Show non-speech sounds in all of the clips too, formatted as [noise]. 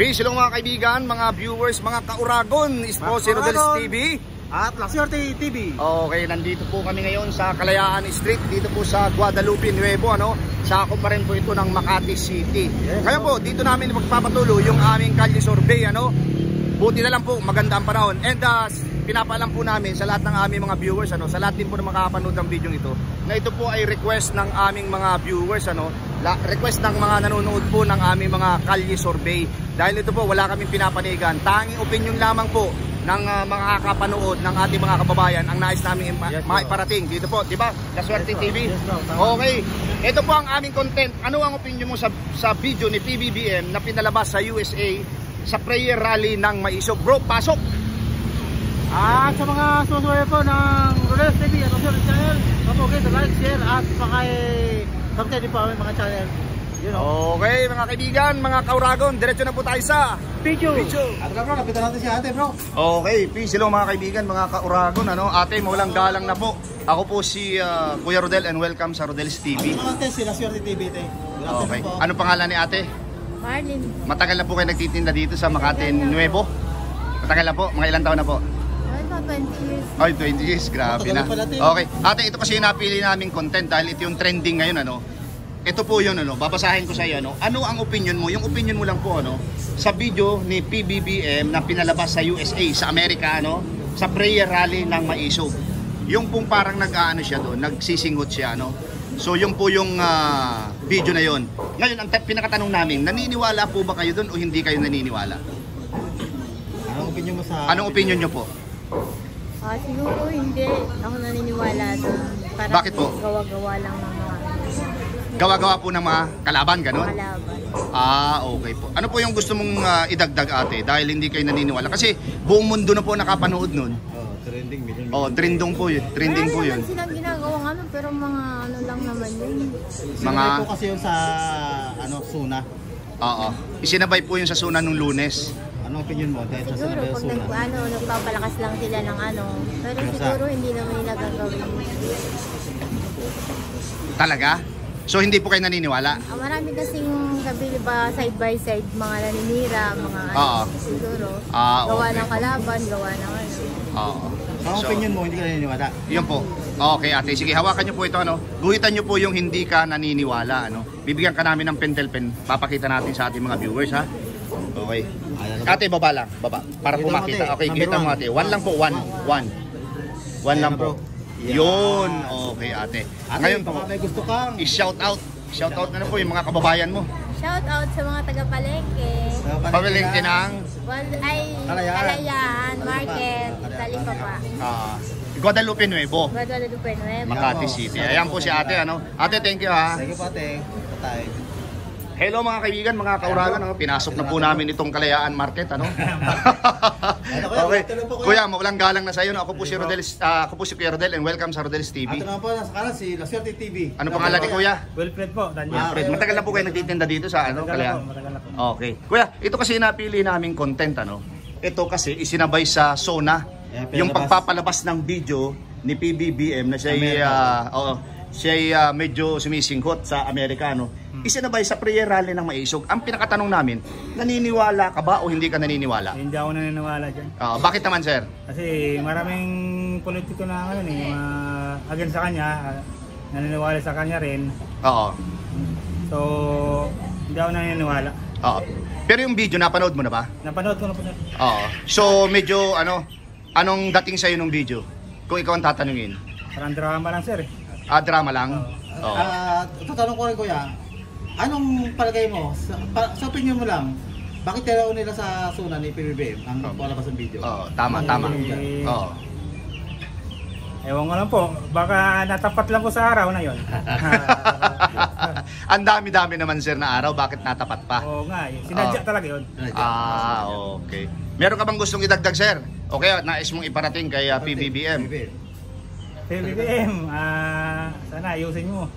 Peace hello mga kaibigan, mga viewers, mga kauragon. Is po si Rodel's. TV. At La Suerte TV. Okay, nandito po kami ngayon sa Kalayaan Street, dito po sa Guadalupe Nuevo, ano? Sako pa rin po ito ng Makati City. Yes, Kaya po, dito namin magpapatuloy yung aming kalye survey, ano? Buti na lang po, maganda ang panahon. And uh, pinapaalam po namin sa lahat ng aming mga viewers, ano? Sa lahat din po na makakapanood ng video ito, na ito po ay request ng aming mga viewers, ano? La, request ng mga nanonood po ng aming mga kalye survey. Dahil ito po, wala kaming pinapanigan. Tanging opinion lamang po ng uh, mga kakapanood ng ating mga kababayan ang nais namin Yes, maiparating dito po, di ba? La Suerte Yes. TV. Yes, bro. Okay. Ito po ang aming content. Ano ang opinion mo sa sa video ni PBBM na pinalabas sa USA sa prayer rally ng Maisog? Bro, pasok. At sa mga susuway po ng Rodes TV at Suerte channel, kapugin sa like, share at pakay subscribe din po ang mga channel. Yun o. Okay, mga kaibigan, mga kauragon, diretso na po tayo sa Video. video. At bro, kapitan natin si ate bro. Okay, peace hello mga kaibigan, mga kauragon, ano? Ate, maulang galang na po. Ako po si uh, Kuya Rodel and welcome sa Rodel's TV. Ano naman si La Suerte TV ate? Okay. po. Ano pangalan ni ate? Marlin, Matagal na po kayo nagtitinda dito sa Makati Nuevo? Matagal na po? Mga ilang taon na po? Ano, 20 years. Ay, 20 years. Grabe Matagal na. Tin. Okay. Ate, ito kasi yung napili naming content dahil ito yung trending ngayon, ano? Ito po yun, ano? Babasahin ko sa iyo, ano? Ano ang opinion mo? Yung opinion mo lang po, ano? Sa video ni PBBM na pinalabas sa USA, sa Amerika, ano? Sa prayer rally ng Maisog. Yung pong parang nag-ano siya doon, nagsisingot siya, ano? So, yung po yung ah, video na yon. Ngayon, ang ta- pinakatanong namin, naniniwala po ba kayo doon o hindi kayo naniniwala? Anong opinion mo sa... Anong opinion nyo po? Ah, siguro hindi ako naniniwala doon. Parang Bakit po? Gawa-gawa lang ng mga Gawa-gawa po ng mga kalaban, ganon? kalaban. Ah, okay po. Ano po yung gusto mong ah, idagdag ate dahil hindi kayo naniniwala? Kasi buong mundo na po nakapanood nun. Oh, trending million. Oh, trending po yun. Trending po Marami yun. naman silang ginagawang ano, pero mga ano lang naman yun. Mga, po kasi yun sa ano, Suna. oo. Isinabay po yun sa sunan nung lunes. Anong opinion mo? Dahil sa Siguro pag nag, ano, nagpapalakas lang sila ng ano. Pero Ano sa- siguro hindi naman nila gagawin. Talaga? So hindi po kayo naniniwala? Ah, marami kasing sabi ba side by side mga naninira, mga ano, Oo. siguro. Ah, gawa okay. ng kalaban, gawa ng ano. Oo. Ang So, opinion mo, hindi ka naniniwala. yun po. Okay ate, sige hawakan niyo po ito ano. Guhitan niyo po yung hindi ka naniniwala ano. Bibigyan ka namin ng pentel pen. Papakita natin sa ating mga viewers ha. Okay. Ate, baba lang, baba. Para po makita. Okay, kita mo ate. One lang po, one. One. One lang po. Yun. Okay, ate. Ngayon po, may gusto kang... i-shout out. Shout out na na po yung mga kababayan mo. Shout out sa mga taga-palengke. Pabilingkin ng ay Kalayaan. Kalayaan, Market, Talipapa. ah, Guadalupe Nuevo, Guadalupe Nuevo. Makati City. Ayan po si ate. Ano? Ate, thank you ha. Thank you po, ate. Patay. Hello mga kaibigan, mga kauragan. Ano? Pinasok na po namin itong Kalayaan Market. Ano? [laughs] okay. Kuya, mawalang galang na sa iyo. no? Ako po si Rodel, ah, ako po si Kuya Rodel and welcome sa Rodel's TV. Ito naman po, nasa kanan si La Suerte TV. Ano pangalan ni Kuya? Wilfred po, Daniel. Ah, Fred, matagal na po kayo nagtitinda dito sa ano, Kalayaan? Okay. Kuya, ito kasi napili naming content ano. Ito kasi isinabay sa Sona Yeah, yung pagpapalabas ng video ni PBBM na siya Amerika. oo, siya medyo sumisingkot sa Amerikano. Hmm. Isinabay sa prayer rally ng Maisog. Ang pinakatanong namin, naniniwala ka ba o hindi ka naniniwala? Hindi ako naniniwala dyan. Ah, bakit naman sir? Kasi maraming politiko na ngayon eh, mga against sa kanya, ah, naniniwala sa kanya rin. Oo. So, hindi ako naniniwala. Oo. Pero yung video napanood mo na ba? Napanood ko na po. Oo. So medyo ano, anong dating sa'yo ng video? Kung ikaw ang tatanungin. Parang drama lang sir eh. Ah, drama lang? Oo. Ah, tatanong ko rin kuya, anong palagay mo, sa, pa, sa opinion mo lang, bakit kailangan nila sa Suna ni PBBM ang Oh. palabas ng video? Oo, tama, Anong tama. mo dyan? Oo. Ewan ko lang po, baka natapat lang po sa araw na yon. [laughs] Ang dami-dami naman sir na araw, bakit natapat pa? Oo nga, eh. sinadya Oo. talaga yun. Ah, okay. Meron ka bang gustong idagdag sir? Okay, nais mong iparating kay ah, PBBM. PBBM, ah, sana ayusin mo.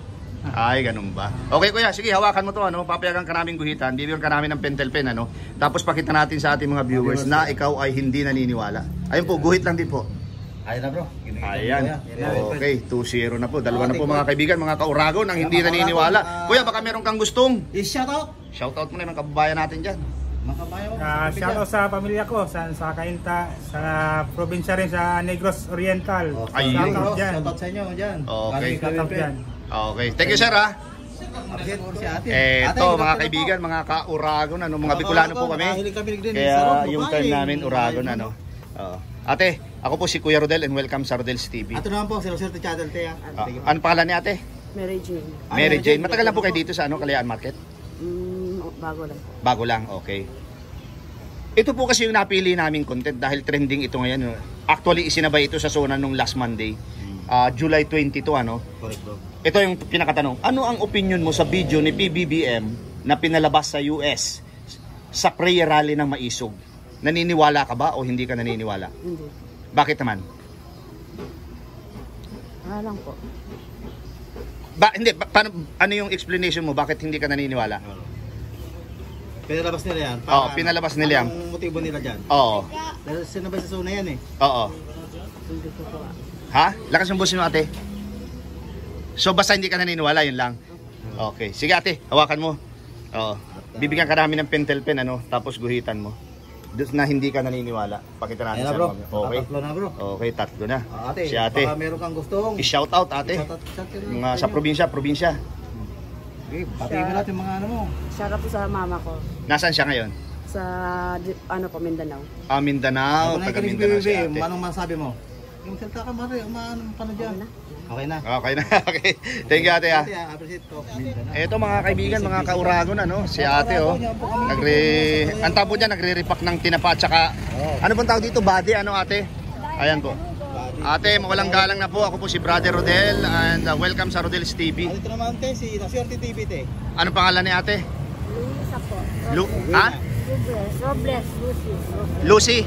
Ay, ganun ba? Okay kuya, sige hawakan mo to ano, papayagan ka namin guhitan, bibigyan ka namin ng pentel pen ano. Tapos pakita natin sa ating mga viewers na ikaw ay hindi naniniwala. Ayun po, guhit lang din po. Ayan na bro. Ayan. Okay, 2-0 na po. Dalawa na po mga kaibigan, mga kauragon ang hindi Mga naniniwala. ah, Kuya, baka meron kang gustong. I-shout out. Shoutout mo na yung kababayan natin dyan. Makabayan mo. Uh, shoutout sa pamilya ko, sa, sa Cainta, sa probinsya rin sa Negros Oriental. Ayun. Shoutout dyan. Shoutout sa inyo dyan. Okay. Shoutout dyan. Okay. Thank you, sir, ha? Appreciate po si ate. Eto, mga kaibigan, mga ka-Uragon, ano, mga Bicolano po kami. Mahilig kami din sa Kaya yung term namin, Uragon, ano. Oo. Ate, ako po si Kuya Rodel and welcome sa Rodel's TV. Ato naman po, si Rosel Channel Te. ah. Ah, ano pangalan ni ate? Mary Jane. Ah, Mary Jane. Matagal lang po kayo dito sa ano, Kalayaan Market? Mm, bago lang po. Bago lang, okay. Ito po kasi yung napili naming content dahil trending ito ngayon. Actually, isinabay ito sa zona nung last Monday. Ah, July 22, ano? Correct bro. Ito yung pinakatanong. Ano ang opinion mo sa video ni PBBM na pinalabas sa US sa prayer rally ng Maisog? Naniniwala ka ba o hindi ka naniniwala? Hindi. Bakit naman? Lang po. Ba, hindi, pa- paano, ano yung explanation mo? Bakit hindi ka naniniwala? Pinalabas nila yan. Oo, pinalabas nila yan. Anong motibo nila dyan? Oo. Dahil sinabay sa zona yan eh. Oo. Hindi ko po. Ha? Lakas yung boss mo ate. So basta hindi ka naniniwala, yun lang. Okay. Sige ate, hawakan mo. Oo. Bibigyan ka namin ng pentel pen, ano, tapos guhitan mo. Doon na hindi ka naniniwala. Pakita natin sa bro. mga- Okay. Tatlo na bro. Okay, tatlo na. Ah, ate, Si ate. baka meron kang gustong. I-shout out ate. Atin. Mga sa probinsya, probinsya. Okay, pati mo natin mga ano mo. Shout out sa mama ko. Nasaan siya ngayon? Sa, ano po, Mindanao. Ah, Mindanao. Taga yung Mindanao si ate. anong masabi mo? Yung salta ka mare, umaano ka na dyan. Okay na. Okay na. [laughs] okay. Thank you ate ha. Ate, ah, appreciate ko. Eto mga kaibigan, mga kauragon ano, si ate oh. Nagre ang tabo niya nagre-repack ng tinapa at saka ano bang tawag dito? Body ano ate? Ayan po. Ate, mawalang galang na po. Ako po si Brother Rodel and uh, welcome sa Rodel's TV. Dito naman te, si Naswerte TV te. Ano pangalan ni ate? Luisa po. Lu ha? Robles. Lucy Lucy.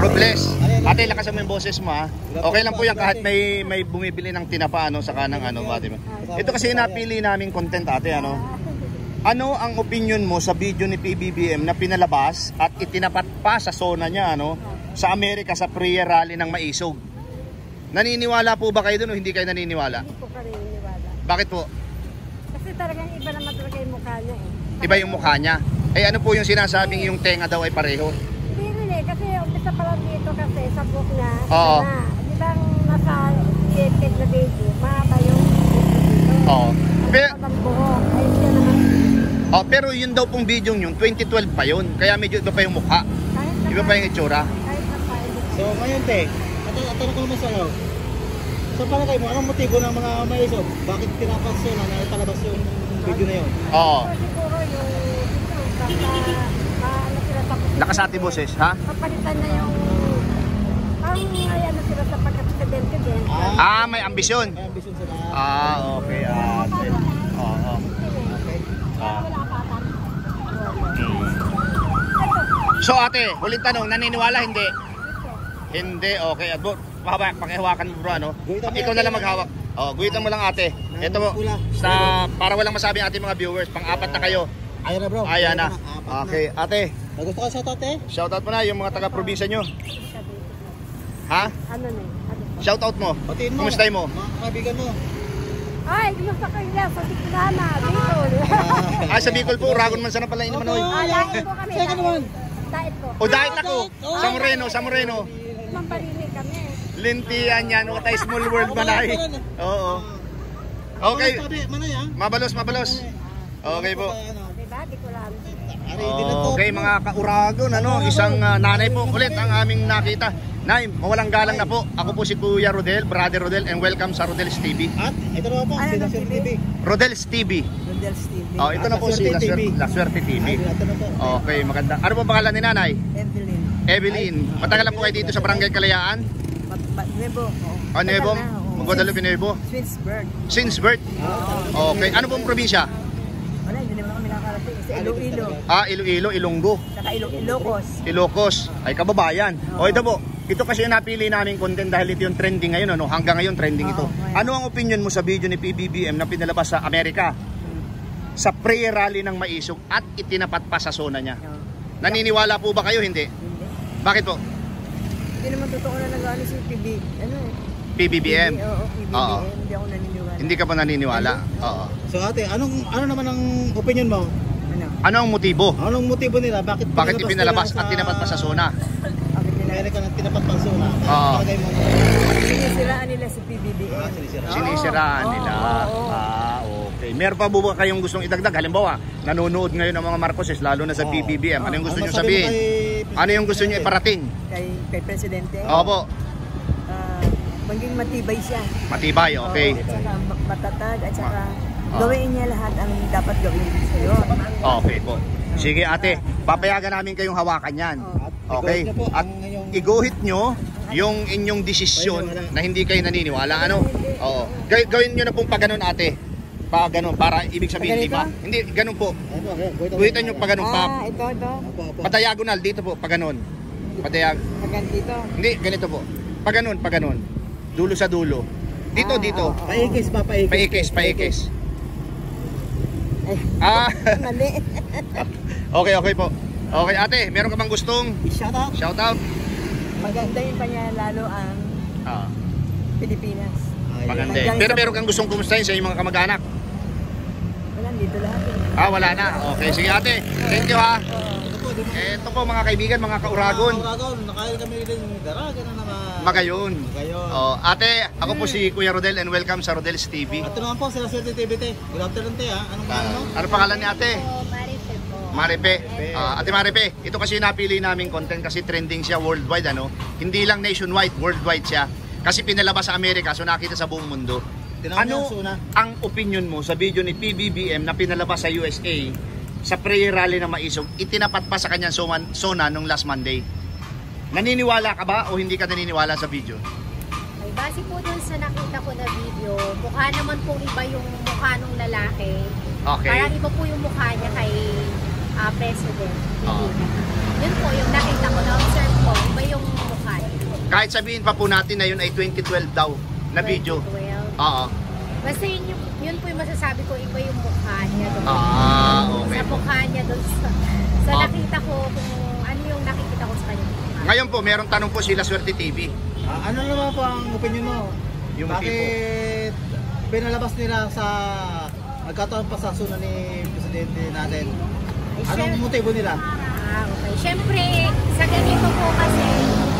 Robles. Ate, lakasan mo yung boses mo ha. Okay lang po yan kahit may may bumibili ng tinapa ano sa kanang ano mo. Ito kasi napili naming content ate ano. Ano ang opinion mo sa video ni PBBM na pinalabas at itinapat pa sa zona niya ano sa Amerika sa prayer rally ng Maisog? Naniniwala po ba kayo doon o hindi kayo naniniwala? Hindi po kami niniwala. Bakit po? Kasi talagang iba naman talaga yung mukha niya eh. Iba yung mukha niya. Eh ano po yung sinasabing yung tenga daw ay pareho? Hindi rin eh. Kasi umpisa pa lang dito kasi sa book niya. Oo. Na, di ba ang nasa created na video, mahaba yung dito. Oo. Pero, Ang ang buhok. Ayun siya naman. oh, pero yun daw pong video yun, 2012 pa yun. Kaya medyo iba pa yung mukha. Kahit na Iba pa yung itsura. Kahit na pa. So ngayon te, at tanong ko naman sa'yo. So paano kayo mo, anong motibo ng mga maisog? Bakit pinapansin na italabas yung video na yun? Oo. Yung ano sila tapos. Nakasati boses, ha? Kapalitan na yung parang ay ano sila sa pagka-presidente din. Ah, may ambisyon. May ambisyon sila. Ah, okay. Ah, okay. Oo. Okay. Ah. Wala pa ata. Mm. So ate, huling tanong, naniniwala hindi? Hindi, okay. At bu- pahawak, pakihawakan mo bro, ano? Mo Ikaw na lang ate. maghawak. Oh, guhitan mo lang ate. Ito mo, sa, para walang masabi ang ating mga viewers, pang-apat na kayo. Ayan na bro. Ayan na. Okay, ate, Nagusto ka sa tate? shoutout mo na yung mga taga-probinsya nyo. Ha? Ano na eh? Ano? Shoutout mo. Batiin mo. Kumusta mo? Mga kaibigan mo. Ay, kumusta kayo sa Tiklana, Bicol. Ah, sa Bicol po, Uragon man sana pala inuman. Ah, lahat po kami. Saan naman? Dahil po. O dahil ako, sa Moreno, sa Moreno. Mamparinig kami. Lintian yan, what a small world manay. Oo. Okay, Ano ah. mabalos, mabalos. Okay po. Ano? Diba? Tiklana. Ari, di na to. Okay mga kauragon, ano, isang ah, nanay po ulit ang aming nakita. Nay, mawalang galang na po. Ako po si Kuya Rodel, Brother Rodel, and welcome sa Rodel's TV. At ito na po, Ano si na Nasir TV? Rodel's TV. Rondels TV. Oh, ito na po si La La Suerte Suerte, La Suerte TV. Ito na po. Okay, maganda. Ano po pangalan ni nanay? Evelyn. Evelyn. Matagal na po kayo dito sa Barangay Kalayaan? Mat- Mat- Nuevo. Oo. O Nuevo? Tagal na, oo. Guadalupe Nuevo? Switzerland. Since birth? Okay. Ano pong probinsya? Sa Iloilo. Ah, Iloilo, Ilonggo. Saka Ilo Ilocos. Ilocos. Ay, kababayan. O ito po, ito kasi yung napili naming content dahil ito yung trending ngayon. Ano? Hanggang ngayon trending ito. Oo, ngayon. Ano ang opinion mo sa video ni PBBM na pinalabas sa Amerika? Sa prayer rally ng Maisog at itinapat pa sa zona niya. Oo. Naniniwala po ba kayo? Hindi. Hindi. Bakit po? Hindi naman totoo na nag-ano si PB. Ano eh? PBBM. PB, Oo, PBBM. Oo. Hindi ako naniniwala. Hindi ka pa naniniwala? Oo. So ate, anong ano naman ang opinion mo? Ano? Ano ang motibo? Anong motibo nila? Bakit Bakit ipinalabas at tinapat pa sa zona? Bakit nila Amerika ng tinapat pang zona. Oo. Bagay mo. sinisiraan nila si PBBM? Ah, sinisira. Sinisiraan Oo, nila. oo, oo. Ah, okay. Meron pa ba kayong gustong idagdag? Halimbawa, nanonood ngayon ng mga Marcoses, lalo na sa Oo. PBBM. Ano yung gusto Ano nyo masabi mo sabihin? kay Ano yung gusto nyo iparating? Kay, kay Presidente? Opo, Ah, maging matibay siya. matibay, okay. Oo, at saka ma- matatag at saka Ah. Gawin niya lahat ang dapat gawin sa'yo. Okay po. Sige ate, papayagan namin kayong hawakan yan. Okay? At ang inyong- iguhit nyo yung inyong desisyon na hindi kayo naniniwala. Ano? Oo. Gaw- Gawin nyo na pong pag ganun ate. Pa ganun, para ibig sabihin, di ba? Hindi, ganun po. Guhitan nyo pa ganun pa. Ah, ito, ito. Padiagonal dito po, pa ganun. Padiag. Hanggang dito. Hindi, ganito po. Pa ganun, pa ganun. Dulo sa dulo. Dito, Ah, dito. Paikis pa, paikis. Paikis, paikis. Ay, Ah, mali. [laughs] okay, okay po. Okay ate, meron ka bang gustong Shout out. shout out? Maganda yung lalo ang Ah, Pilipinas. maganda. Hanggang Pero meron kang gustong kumustahin sa iyong mga kamag-anak? Wala, dito lahat. eh. Ah, wala na. Okay, sige ate. Thank you ha. Ito po mga kaibigan, mga kauragon. Uragon, nakain kami din daraga na naman. Magayon. Magayon. Oh, ate, ako po si Kuya Rodel and welcome sa Rodel's TV. Ito naman po, sila Swerte TV te. Good afternoon te ha. Anong Ah, pangalan mo? ano pangalan ni ate? Po, Marife po. Maripe. Ah, ate Maripe, ito kasi napili naming content kasi trending siya worldwide ano. Hindi lang nationwide, worldwide siya. Kasi pinalabas sa Amerika, so nakita sa buong mundo. Tinawag Ano ang opinion mo sa video ni PBBM na pinalabas sa USA sa prayer rally ng Maisog, itinapat pa sa kanyang zona, zona nung last Monday? Naniniwala ka ba o hindi ka naniniwala sa video? Ay, base po dun sa nakita ko na video, mukha naman po iba yung mukha ng lalaki. Okay. Parang iba po yung mukha niya kay ah, President. Oo. Yun po yung nakita ko, na-observe ko, iba yung mukha niya. Kahit sabihin pa po natin na yun ay 2012 daw na video. 2012. Oo. Basta yun, yung, yun po yung masasabi ko, iba yung mukha niya doon. Ah, okay. Sa mukha niya doon sa, sa Ah. nakita ko kung ano yung nakikita ko sa kanya. Ngayon po, merong tanong po sila Swerte TV. Ah, ano naman po ang opinion mo? Yung Bakit pinalabas nila sa nagkataon pa sa suna ni Presidente natin? Ay, Anong syempre- motibo nila? Ah, okay. Siyempre, sa ganito po kasi,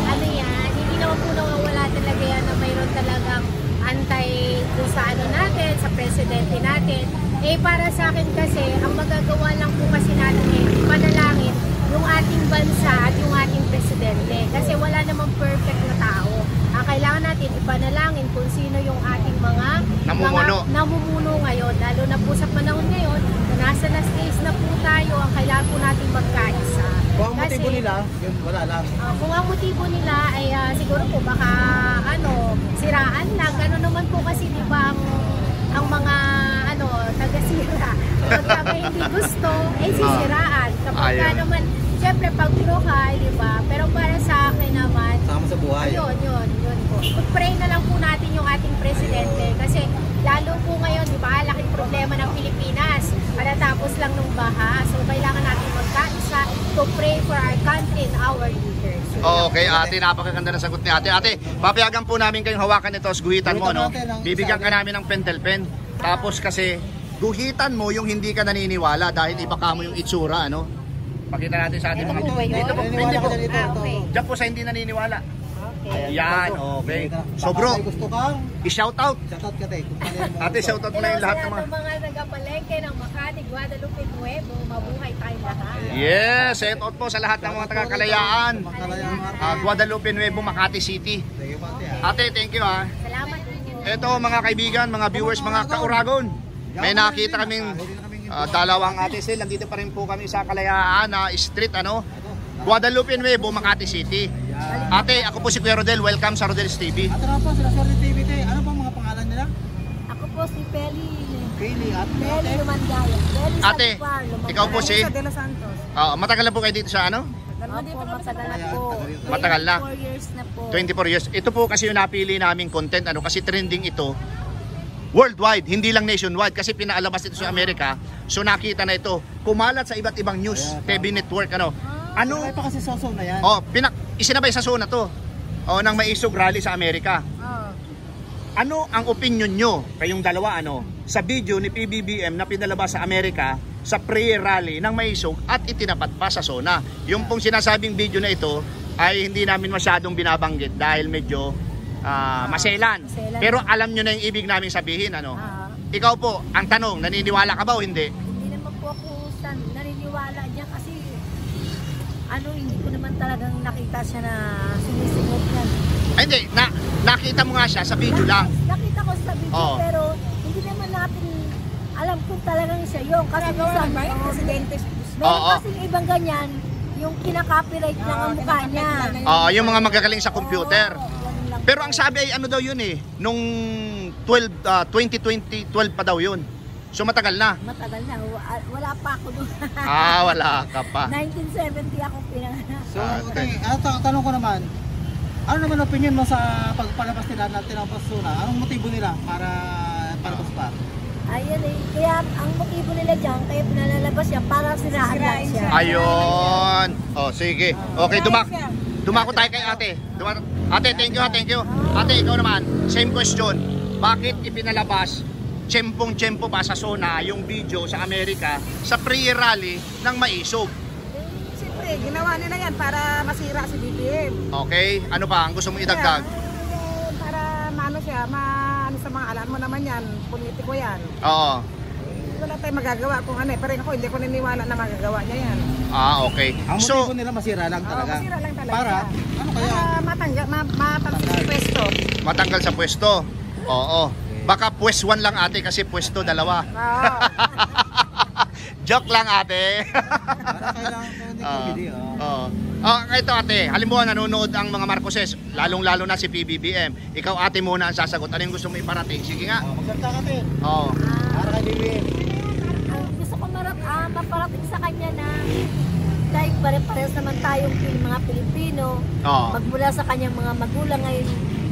ano yan, hindi naman po nawawala talaga yan na mayroon talagang antay dun sa ano natin, sa presidente natin. Eh, para sa akin kasi, ang magagawa lang po kasi natin eh, panalangin yung ating bansa at yung ating presidente. Kasi wala namang perfect na tao. Ang kailangan natin ipanalangin kung sino yung ating mga Namumuno. mga namumuno ngayon. Lalo na po sa panahon ngayon, na nasa last days na po tayo, ang kailangan po natin magkaisa. Kung ang motibo nila, yun, wala lang. Ah, kung ang motibo nila ay ah, siguro po baka ano, siraan lang. Gano'n naman po kasi di ba ang, ang mga ano, taga-sira. Pagka may hindi gusto, eh sisiraan. Kapag ka Ayun. naman, syempre pag ka, di ba? Pero para sa akin naman, Sama sa buhay. Ayun, yun, yun po. Pag-pray na lang po natin yung ating presidente kasi lalo po ngayon, di ba, laking problema ng Pilipinas. Patatapos lang ng baha. So, kailangan natin magkaisa to pray for our country and our leaders. Okay, ate, napakaganda ng sagot ni ate. Ate, papayagan po namin kayong hawakan ito, guhitan mo, no? Bibigyan ka namin ng pentel pen. Tapos kasi, guhitan mo yung hindi ka naniniwala dahil iba ka mo yung itsura, ano? Pakita natin sa ating Ito mga? Dito po, ka po. Ah. Diyan po sa hindi naniniwala. Okay. Yan, okay. So bro, ka, i-shout out. shoutout ka te. Kung paano mo Ate, shout out mo na yung lahat ng mga... mga taga-palengke ng Makati, Guadalupe, Nuevo. Mabuhay tayong lahat. Yes, shout out po sa lahat ng mga taga-kalayaan. Mga kalayaan, ate. Ah, Guadalupe Nuevo, Makati City. Thank you po, ate, ah. Ate, thank you ha. Salamat din. Ito mga kaibigan, mga viewers, mga kauragon. May nakita kaming uh, dalawang ate sil. Nandito pa rin po kami sa Kalayaan na street, ano? Guadalupe Nuevo, Makati City. Ate, ako po si Kuya Rodel. Welcome sa Rodel's TV. At ano po, sila Swerte TV. Ano po ang mga pangalan nila? Po si Peli. Kaylee at Peli ate. Lumandaya. Peli Ate, Lumandaya. ikaw po si... Sa De Los Santos. Ah, matagal na po kayo dito sa ano? Opo, matagal na po. Matagal na. 24 years na po. 24 years. Ito po kasi yung napili naming content ano kasi trending ito worldwide, hindi lang nationwide kasi pinaalabas ito sa Amerika. So nakita na ito, kumalat sa iba't ibang news, TV network ano. Ano? Ano pa kasi soso na yan? Oh, pinak isinabay sa zona to. Oh, ng maisog rally sa Amerika. Oh. Ano ang opinion nyo, kayong dalawa ano, sa video ni PBBM na pinalabas sa Amerika sa pre-rally ng Maisog at itinapat pa sa zona. Yung pong sinasabing video na ito ay hindi namin masyadong binabanggit dahil medyo ah, maselan. Maselan. Pero alam nyo na yung ibig namin sabihin. Ano? Ah, Ikaw po, ang tanong, naniniwala ka ba o hindi? hindi naman po ako naniniwala dyan kasi ano, hindi ko naman talagang nakita siya na sumisigot yan. Ay, hindi, na, nakita mo nga siya sa video lang. Nakita ko sa video Oo. pero hindi naman natin alam kung talagang siya yun. Kasi minsan, oh, Presidente. meron Oo. kasing ibang ganyan, yung kinaka-copyright lang ang mukha niya. Oo, yung mga magagaling sa computer. Oo, ganun lang. Pero ang sabi ay ano daw yun eh, nung 12, ah, 2020, 12 pa daw yun. So matagal na. Matagal na, wa- wala pa ako doon. Ah, wala ka pa. [laughs] 1970 ako pinanganak. So, Ah, okay, ah, ta- tanong ko naman, ano naman opinion mo sa pagpalabas nila ng tinapos suna? Anong motibo nila para palabas pa? Ayun eh, kaya ang motibo nila dyan, kaya pinalalabas siya para siraan lang siya. Ayun. Oh, sige. Okay, dumak dumako tayo kay ate. Duma- ate, thank you ha, thank you. Ate, ikaw naman, same question. Bakit ipinalabas tsempong-tsempo pa sa SONA yung video sa Amerika sa pre-rally ng Maisog? Siyempre, ginawa nila yan para masira si BBM. Okay? Ano pa ang gusto mong idagdag? Eh, para maano siya, maano sa mga alam mo naman yan, politiko yan. Oo. Eh, Wala tayong magagawa kung ano eh. Pero ako, hindi ko naniniwala na magagawa niya yan. Ah, okay. Ang So, motibo nila masira lang Oo, talaga. masira lang talaga. Para, ano kaya? Para matanggal, ma, matanggal sa pwesto. matanggal sa pwesto. Oo. Baka pwes 1 lang ate kasi pwesto dalawa. Oo. [laughs] Joke lang ate. Para kailangan ko hindi Oo. comedy. oh. Oo. Oh, ito ate, halimbawa nanonood ang mga Marcoses, lalong-lalo na si PBBM. Ikaw ate muna ang sasagot. Ano yung gusto mo iparating? Sige nga. Oh, Magsalita ka din. Oo. Para kay BBM. ang gusto ko marap, ah, maparating sa kanya na dahil pare-pares naman tayong pil- mga Pilipino, Oo. magmula sa kanyang mga magulang ngayon,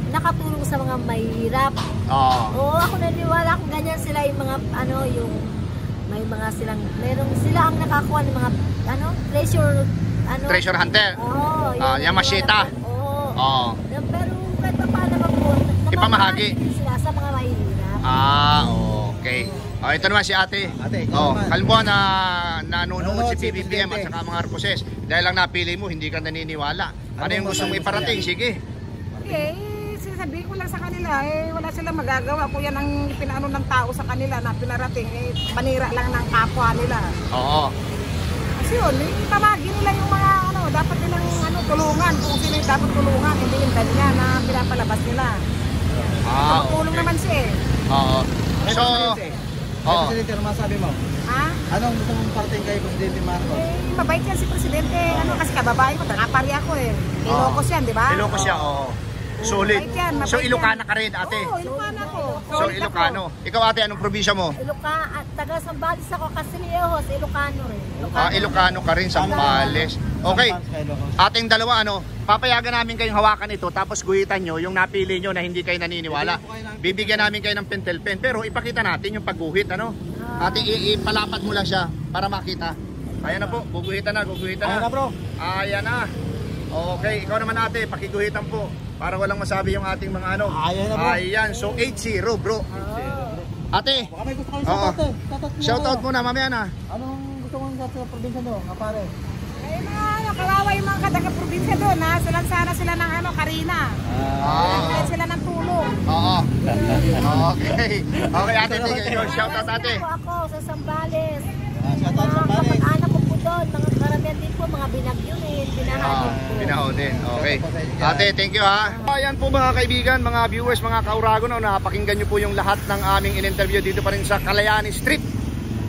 nakatulong sa mga mahirap. Oo. Oo, ako naniniwala kung ganyan sila yung mga, ano, yung may mga silang, merong sila ang nakakuha ng mga, ano, treasure, ano. Treasure hunter. Oo. Ah, yun, Yamashita. Oo. Oo. Pero kahit pa paano naman po, Ipamahagi. sila sa mga mahirap. Ah, okay. Oh, ito naman si ate. Ate, Oh, naman. halimbawa na nanonood si si PBBM at saka mga Marcoses. Dahil lang napili mo, hindi ka naniniwala. Ano Ano yung gusto mo masabi mo iparating? Sige. Eh, sinasabihin ko lang sa kanila, eh, wala silang magagawa. Kung yan ang pinaano ng tao sa kanila na pinarating, eh, panira lang ng kapwa nila. Oo. Kasi yun, eh, tamagi nila yung mga ano, dapat nilang ano, tulungan. Kung sino yung dapat tulungan, hindi yung kanya na pinapalabas nila. Ah, Tulong okay. naman siya eh. Oo. Kay So, Oo. Presidente, ano masabi mo? Ha? Anong gusto mong parating kay Presidente Marcos? Eh, mabait yan si Presidente. Ano, kasi kababae ko, tagapari ako eh. Ilocos yan, di ba? Ilocos siya, oo. Solid. Mabait yan, mabait So, yan. Ilocana ka rin, ate. Oo, Ilocana ko. So, Solid ako. Ilocano. Ikaw, ate, anong probinsya mo? Iloca, at taga Sambales ako, Castillejos, Ilocano rin. Ah, Ilocano ka rin, Sambales. Okay. Ating dalawa, ano, papayagan namin kayong hawakan ito, tapos guhitan nyo yung napili nyo na hindi kayo naniniwala. Bibigyan namin kayo ng pentel pen, pero ipakita natin yung pagguhit, ano? Ate, i- ipalapat mo lang siya para makita. Ayan na po, guguhitan na, guguhitan Ayun na. na bro. Ayan na. Okay, ikaw naman ate, pakiguhitan po. Para walang masabi yung ating mga ano. Ayan na, bro. Ayan, so 8-0 bro. Ate, Baka may gusto eh. Shoutout mo. shoutout muna mamaya na. Anong gusto mong sa sa probinsya nyo, kapare? Eh, mga ano, kawawa yung mga kadaga-probinsya doon, ha? Silang sana sila ng ano, Karina. Ah. Kaya sila ng tulong. Oo. Okay. Okay ate, sige. Ikaw, shoutout ate. Ako, ako sa Sambales. Doon, mga karamihan din po, mga binagyunin, Ah, binahanin po. Binaho din. Okay. Ate, thank you ha. Ayan po mga kaibigan, mga viewers, mga kaurago, no, napakinggan nyo po yung lahat ng aming in-interview dito pa rin sa Kalayani Street.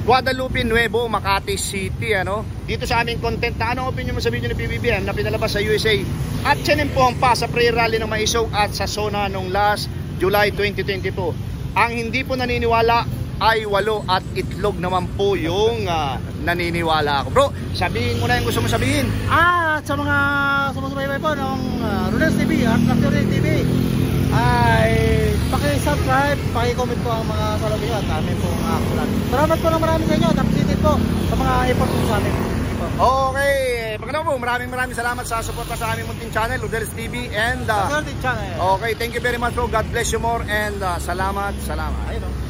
Guadalupe Nuevo, Makati City, ano? Dito sa aming content, na anong opinion mo sa video ni PBBM na pinalabas sa USA? At sinimpuhan pa sa pre-rally ng Maisog at sa Sona nung last July 2022. Ang hindi po naniniwala ay walo at itlog naman po yung ah, naniniwala ako. Bro, sabihin mo na yung gusto mo sabihin. Ah, at sa mga sumusubaybay po ng uh, Rules TV at Luxury TV ay paki-subscribe, paki-comment po ang mga salamin nyo at amin po mga akulat. Salamat po ng marami sa inyo at appreciated po sa mga effort po sa amin. Okay, pagkano po, maraming maraming salamat sa suporta sa aming munting channel, Udels TV and uh, Channel. okay, thank you very much bro. God bless you more and uh, salamat, salamat. Ayun o.